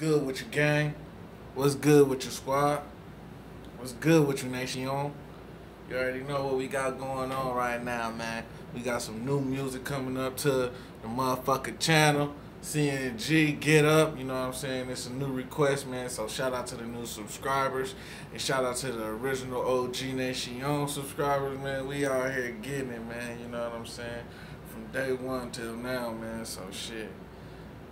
good with your gang? What's good with your squad? What's good with your nation? You already know what we got going on right now, man. We got some new music coming up to the motherfucking channel. CNG, get up, you know what I'm saying? It's a new request, man. So shout out to the new subscribers and shout out to the original OG Nation subscribers, man. We out here getting it, man. You know what I'm saying? From day one till now, man. So shit.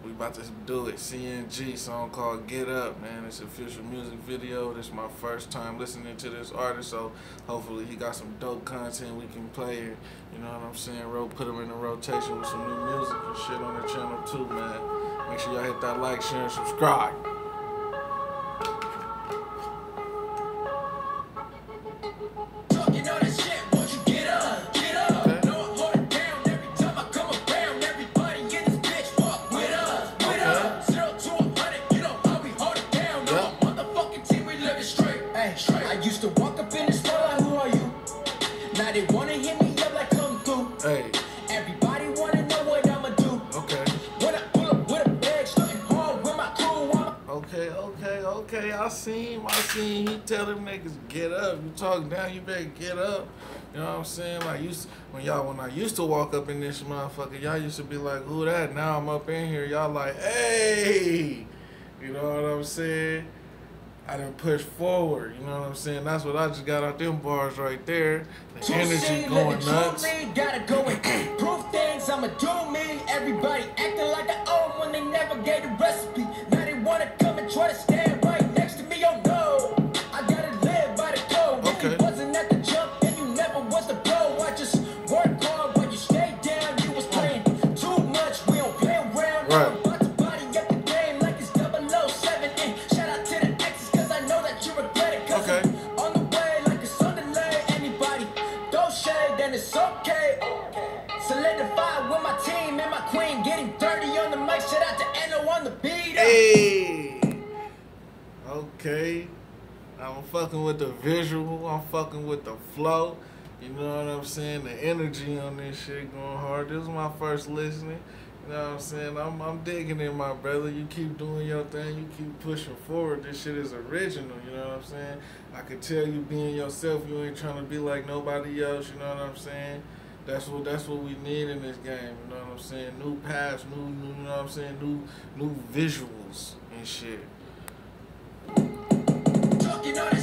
We about to do it. CNG song called Get Up, man. It's official music video. This is my first time listening to this artist, so hopefully he got some dope content we can play. You know what I'm saying? Ro put him in a rotation with some new music and shit on the channel too, man. Make sure y'all hit that like, share, and subscribe. Seen him. I seen he tell them niggas get up. You talk down, you better get up. You know what I'm saying? Like used to, when y'all when I used to walk up in this motherfucker, y'all used to be like, who that? Now I'm up in here, y'all like, hey. You know what I'm saying? I done push forward, you know what I'm saying? That's what I just got out them bars right there. The True energy going nuts. Gotta go and prove things, I'ma do me. Everybody acting like I own when they never gave the recipe. Okay. I'm fucking with the visual. I'm fucking with the flow. You know what I'm saying? The energy on this shit going hard. This is my first listening. You know what I'm saying? I'm, I'm digging it, my brother. You keep doing your thing. You keep pushing forward. This shit is original. You know what I'm saying? I could tell you being yourself. You ain't trying to be like nobody else. You know what I'm saying? That's what that's what we need in this game. You know what I'm saying? New paths, new, new you know what I'm saying? New new visuals and shit. Talking all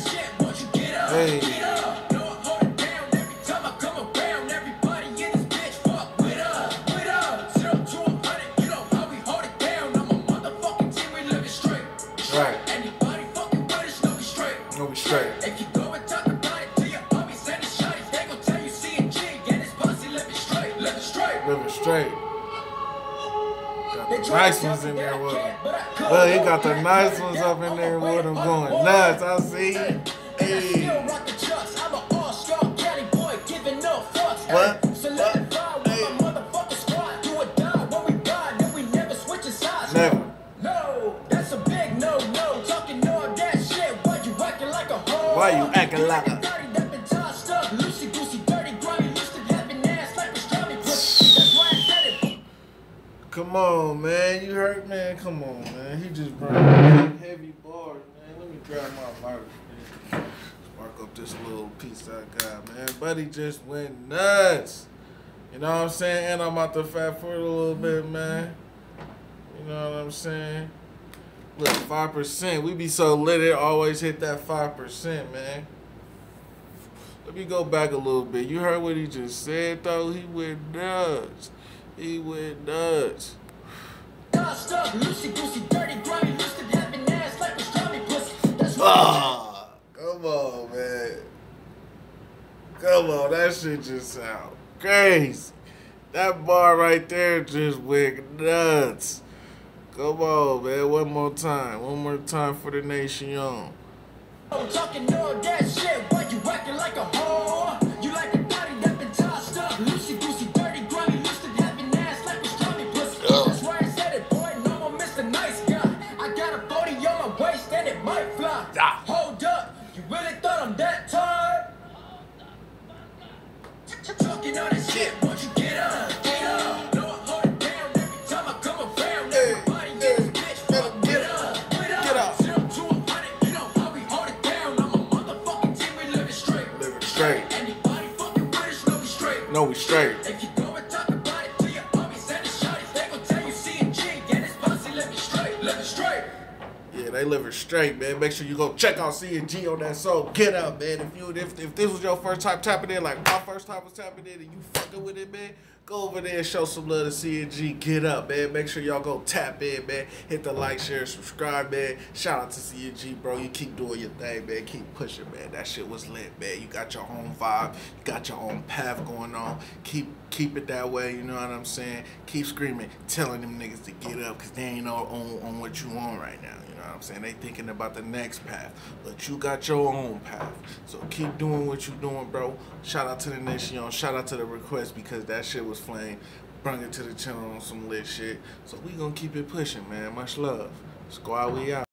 nice ones in there with him. can't, but I could. Well, he got the nice ones down, up in there a with him going nuts. I see. Hey. rock the chucks. I'm an all-star Cali Come on, man. You hurt, man. Come on, man. He just brought heavy bars, man. Let me grab my lighter. man. Spark up this little piece I got, man. Buddy just went nuts. You know what I'm saying? And I'm out the fat for a little bit, man. You know what I'm saying? Look, 5%. We be so lit, it always hit that 5%, man. Let me go back a little bit. You heard what he just said, though? He went nuts. He went nuts. Tossed up, loosey-goosey, dirty, grimy, used to having ass like pastrami pussy. That's why Ah, come on, man. Come on, that shit just sound crazy. That bar right there just went nuts. Come on, man. One more time. One more time for the nation young. I'm talking all that shit. Why you acting like a whore? You like a Hold up. You really thought I'm that tired? Talking all this shit, won't you get up? Get up. I hold it down every time I come around. Everybody bitch, get up. Get up. To a you know it down. I'm a motherfucking team, we straight. Straight. Anybody fucking British, no, we straight. No, we straight. If you Yeah, they living straight, man. Make sure you go check out C and G on that song. Get up, man. If you if, if this was your first time tapping in, like my first time was tapping in, and you fucking with it, man, go over there and show some love to C and G. Get up, man. Make sure y'all go tap in, man. Hit the like, share, subscribe, man. Shout out to C and G, bro. You keep doing your thing, man. Keep pushing, man. That shit was lit, man. You got your own vibe. You got your own path going on. Keep keep it that way. You know what I'm saying? Keep screaming, telling them niggas to get up, cause they ain't on on, on what you on right now. You know what I'm saying? They thinking about the next path, but you got your own path. So keep doing what you're doing, bro. Shout out to the nation, shout out to the request because that shit was flame. Bring it to the channel on some lit shit. So we gonna keep it pushing, man. Much love. Squad, we out.